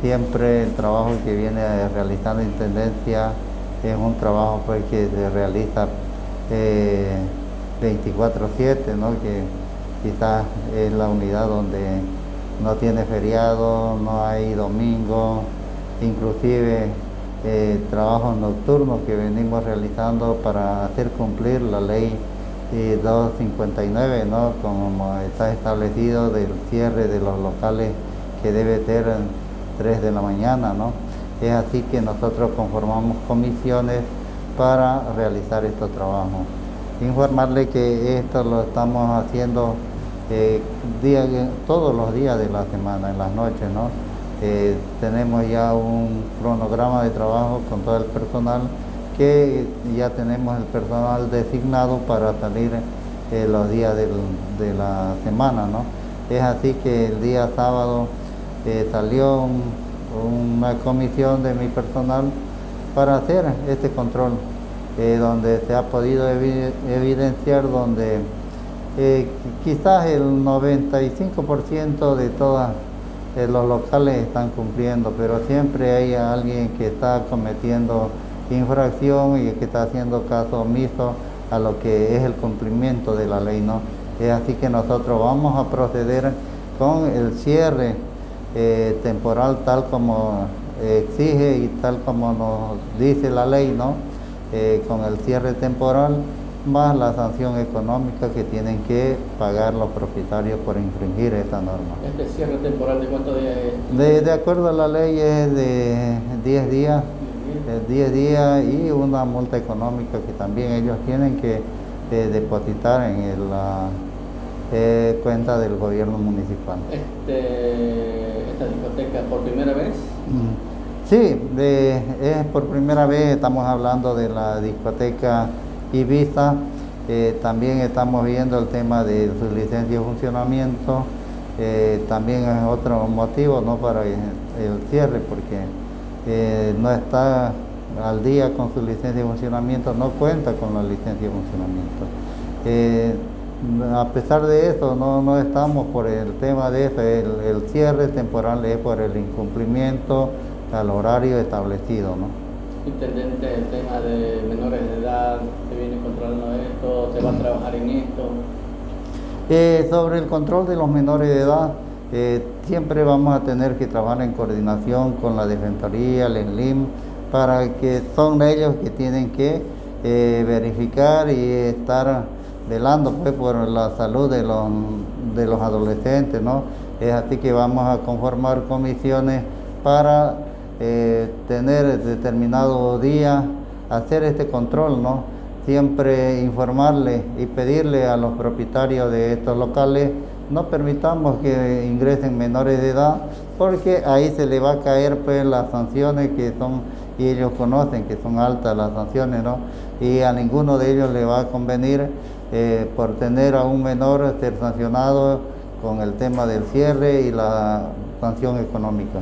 siempre el trabajo que viene realizando Intendencia es un trabajo pues, que se realiza 24/7, ¿no? que quizás es la unidad donde no tiene feriado, no hay domingo, inclusive eh, trabajos nocturnos que venimos realizando para hacer cumplir la ley 259, ¿no? como está establecido del cierre de los locales que debe ser 3 de la mañana. ¿no? Es así que nosotros conformamos comisiones para realizar estos trabajos. Informarle que esto lo estamos haciendo eh, todos los días de la semana, en las noches. ¿no? Eh, tenemos ya un cronograma de trabajo con todo el personal que ya tenemos el personal designado para salir eh, los días de la semana. ¿no? Es así que el día sábado eh, salió una comisión de mi personal para hacer este control, eh, donde se ha podido evidenciar donde quizás el 95% de todos los locales están cumpliendo, pero siempre hay alguien que está cometiendo infracción y que está haciendo caso omiso a lo que es el cumplimiento de la ley. ¿no? Es así que nosotros vamos a proceder con el cierre eh, temporal tal como exige y tal como nos dice la ley, ¿no? Eh, con el cierre temporal más la sanción económica que tienen que pagar los propietarios por infringir esta norma. ¿Este cierre temporal de cuántos días es? De, de acuerdo a la ley es de 10 días 10 días y una multa económica que también ellos tienen que eh, depositar en la eh, cuenta del gobierno municipal. Este, ¿Esta discoteca por primera vez? Mm. Sí, es por primera vez, estamos hablando de la discoteca Ibiza, eh, también estamos viendo el tema de su licencia de funcionamiento, también es otro motivo ¿no? para el cierre, porque no está al día con su licencia de funcionamiento, no cuenta con la licencia de funcionamiento. A pesar de eso, no, estamos por el tema de eso, el, cierre temporal es por el incumplimiento al horario establecido. ¿no? Intendente, el tema de menores de edad, ¿se viene controlando esto? ¿Se va a trabajar en esto? Eh, sobre el control de los menores de edad, eh, siempre vamos a tener que trabajar en coordinación con la Defensoría, el ENLIM, para que son ellos que tienen que eh, verificar y estar velando pues, por la salud de los, de los adolescentes. ¿no? Es así que vamos a conformar comisiones para eh, tener determinado día, hacer este control, ¿no? siempre informarle y pedirle a los propietarios de estos locales no permitamos que ingresen menores de edad porque ahí se le va a caer pues las sanciones que son y ellos conocen que son altas las sanciones no y a ninguno de ellos le va a convenir eh, por tener a un menor ser sancionado con el tema del cierre y la sanción económica.